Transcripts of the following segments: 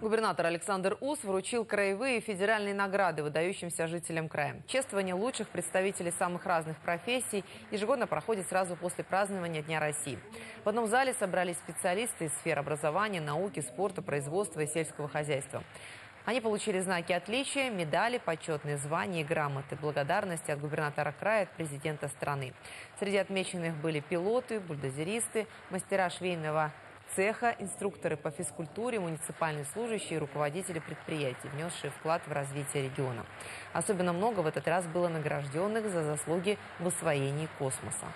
Губернатор Александр Ус вручил краевые и федеральные награды выдающимся жителям края. Чествование лучших представителей самых разных профессий ежегодно проходит сразу после празднования Дня России. В одном зале собрались специалисты из сфер образования, науки, спорта, производства и сельского хозяйства. Они получили знаки отличия, медали, почетные звания и грамоты благодарности от губернатора края, от президента страны. Среди отмеченных были пилоты, бульдозеристы, мастера швейного цеха, инструкторы по физкультуре, муниципальные служащие и руководители предприятий, внесшие вклад в развитие региона. Особенно много в этот раз было награжденных за заслуги в освоении космоса.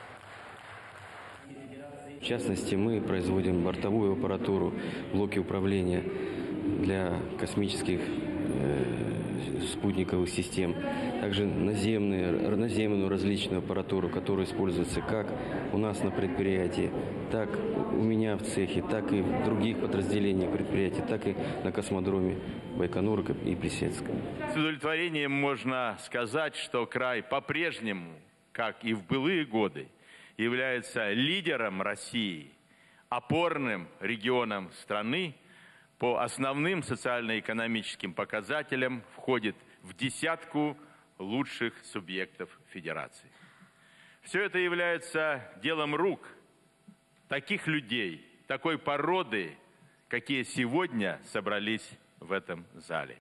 В частности, мы производим бортовую аппаратуру, блоки управления для космических э, спутниковых систем, также наземные, наземную различную аппаратуру, которая используется как у нас на предприятии, так у меня в цехе, так и в других подразделениях предприятия, так и на космодроме Байконура и Плесецка. С удовлетворением можно сказать, что край по-прежнему, как и в былые годы, является лидером России, опорным регионом страны, по основным социально-экономическим показателям входит в десятку лучших субъектов Федерации. Все это является делом рук таких людей, такой породы, какие сегодня собрались в этом зале.